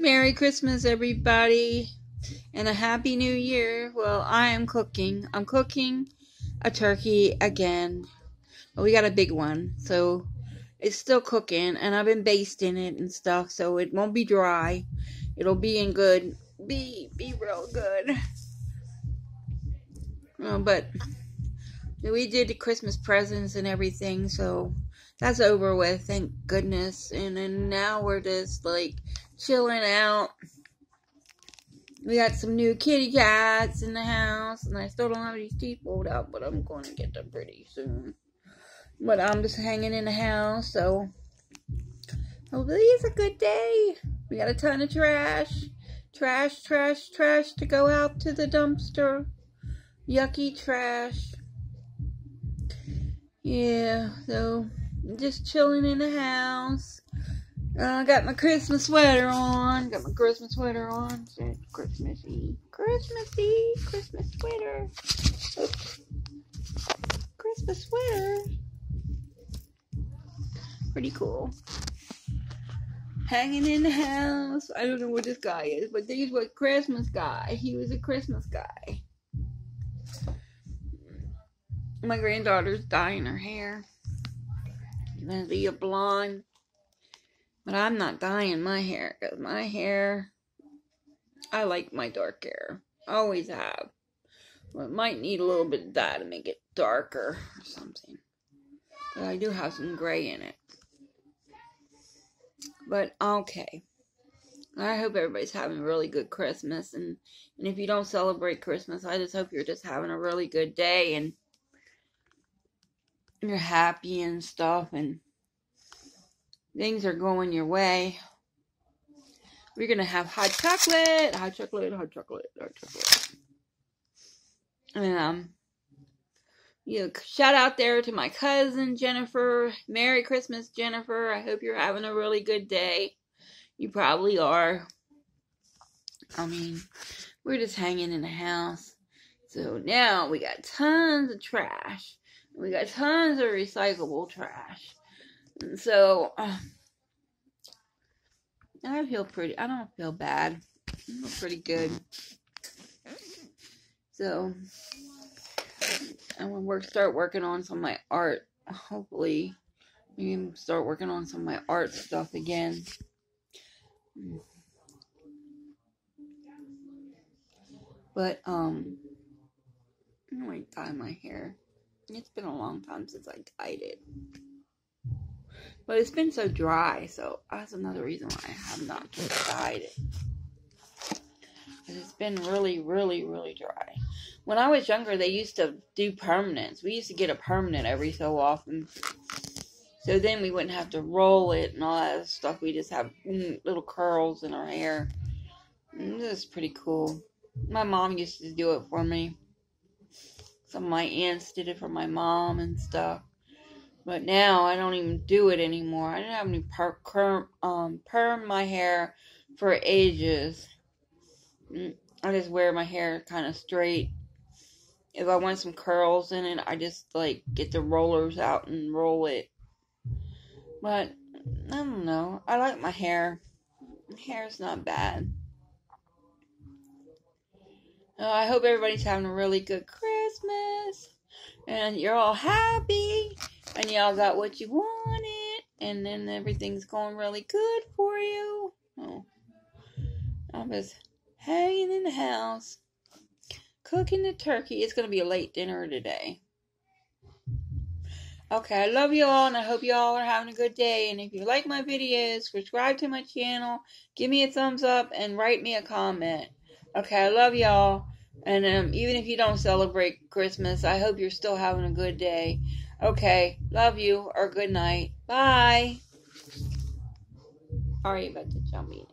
Merry Christmas, everybody, and a Happy New Year. Well, I am cooking. I'm cooking a turkey again. Well, we got a big one, so it's still cooking, and I've been basting it and stuff, so it won't be dry. It'll be in good, be be real good. Uh, but we did the Christmas presents and everything, so that's over with, thank goodness. And then now we're just like chilling out. We got some new kitty cats in the house, and I still don't have these teeth pulled out, but I'm going to get them pretty soon. But I'm just hanging in the house, so hopefully it's a good day. We got a ton of trash. Trash, trash, trash to go out to the dumpster. Yucky trash. Yeah, so just chilling in the house. I got my Christmas sweater on. Got my Christmas sweater on. It's Christmassy. Christmassy. Christmas sweater. Oops. Christmas sweater. Pretty cool. Hanging in the house. I don't know what this guy is, but he's what Christmas guy. He was a Christmas guy. My granddaughter's dyeing her hair. She's gonna be a blonde. But I'm not dyeing my hair because my hair, I like my dark hair. Always have. Well, it might need a little bit of dye to make it darker or something. But I do have some gray in it. But okay. I hope everybody's having a really good Christmas. And, and if you don't celebrate Christmas, I just hope you're just having a really good day and you're happy and stuff and things are going your way. We're gonna have hot chocolate, hot chocolate, hot chocolate, hot chocolate. And um you know, shout out there to my cousin Jennifer. Merry Christmas, Jennifer. I hope you're having a really good day. You probably are. I mean, we're just hanging in the house. So now we got tons of trash. We got tons of recyclable trash. So uh, I feel pretty, I don't feel bad. I feel pretty good. So I'm gonna work, start working on some of my art. Hopefully, we can start working on some of my art stuff again. But um, I'm gonna dye my hair. It's been a long time since I dyed it. But it's been so dry, so that's another reason why I have not dyed it. It's been really, really, really dry. When I was younger, they used to do permanents. We used to get a permanent every so often. So then we wouldn't have to roll it and all that stuff. We just have little curls in our hair. This is pretty cool. My mom used to do it for me. Some of my aunts did it for my mom and stuff. But now I don't even do it anymore. I didn't have any per- perm, um, perm my hair for ages. Mm, I just wear my hair kind of straight. If I want some curls in it, I just like get the rollers out and roll it. But I don't know. I like my hair. My hair's not bad. Uh, I hope everybody's having a really good Christmas. And you're all happy. And y'all got what you wanted. And then everything's going really good for you. Oh. I'm just hanging in the house. Cooking the turkey. It's going to be a late dinner today. Okay, I love you all, and I hope you all are having a good day. And if you like my videos, subscribe to my channel, give me a thumbs up, and write me a comment. Okay, I love y'all. And um, even if you don't celebrate Christmas, I hope you're still having a good day. Okay, love you, or good night. Bye. Alright, about to jump in.